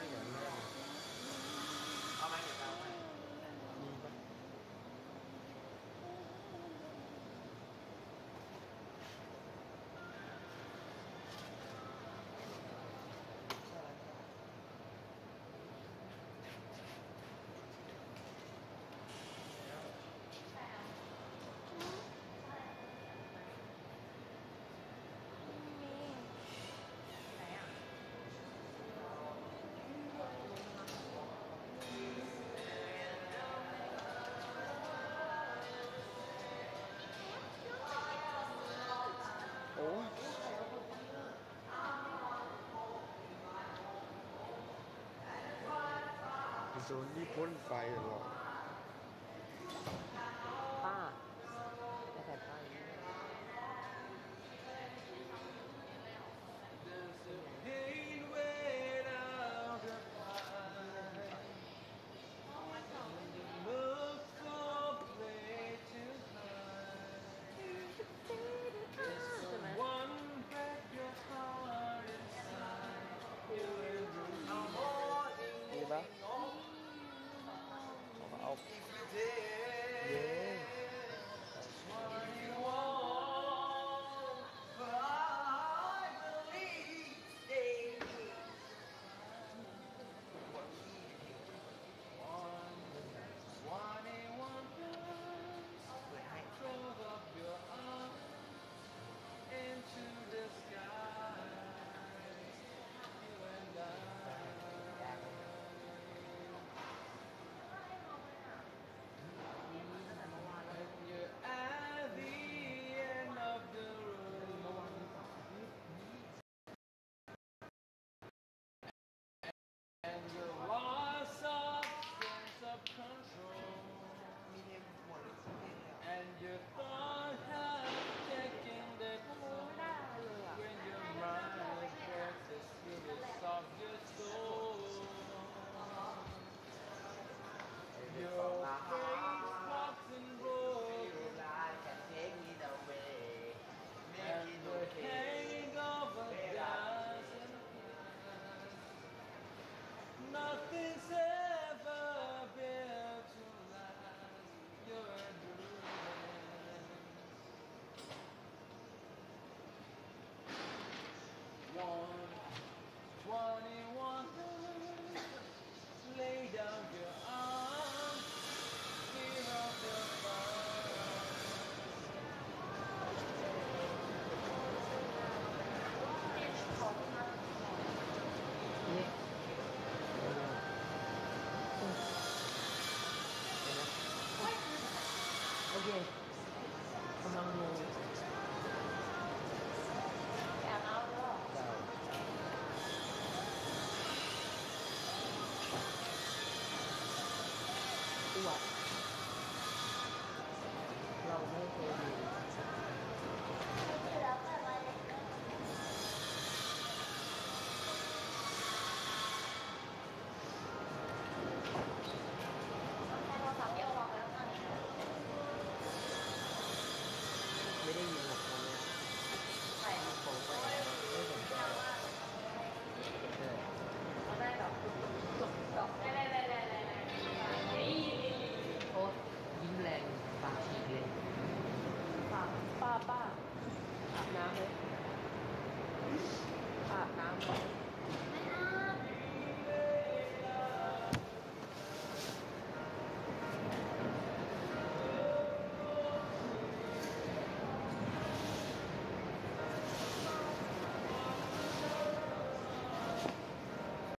China is only 0.5 log. forgive among many.